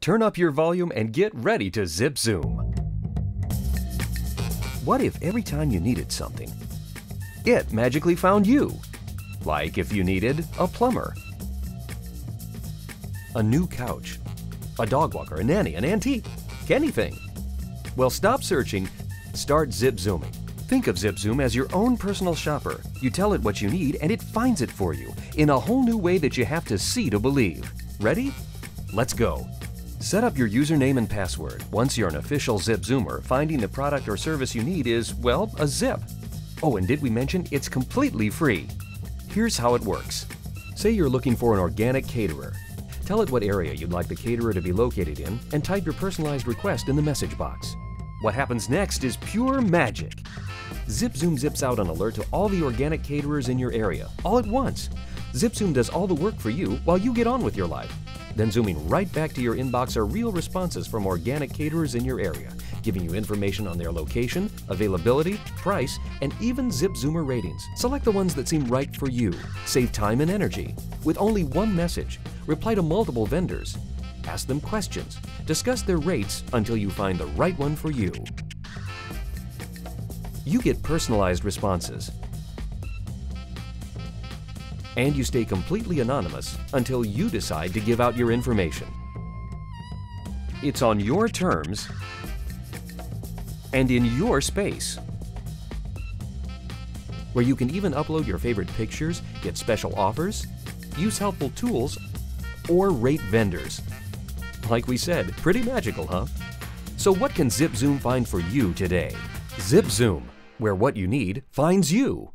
Turn up your volume and get ready to zip zoom. What if every time you needed something, it magically found you? Like if you needed a plumber, a new couch, a dog walker, a nanny, an antique, anything. Well, stop searching, start zip zooming. Think of ZipZoom as your own personal shopper. You tell it what you need and it finds it for you in a whole new way that you have to see to believe. Ready? Let's go. Set up your username and password. Once you're an official ZipZoomer, finding the product or service you need is, well, a zip. Oh, and did we mention it's completely free? Here's how it works. Say you're looking for an organic caterer. Tell it what area you'd like the caterer to be located in and type your personalized request in the message box. What happens next is pure magic. ZipZoom zips out an alert to all the organic caterers in your area, all at once. ZipZoom does all the work for you while you get on with your life. Then zooming right back to your inbox are real responses from organic caterers in your area, giving you information on their location, availability, price, and even ZipZoomer ratings. Select the ones that seem right for you. Save time and energy. With only one message, reply to multiple vendors. Ask them questions. Discuss their rates until you find the right one for you you get personalized responses. And you stay completely anonymous until you decide to give out your information. It's on your terms and in your space, where you can even upload your favorite pictures, get special offers, use helpful tools, or rate vendors. Like we said, pretty magical, huh? So what can ZipZoom find for you today? ZipZoom, where what you need finds you.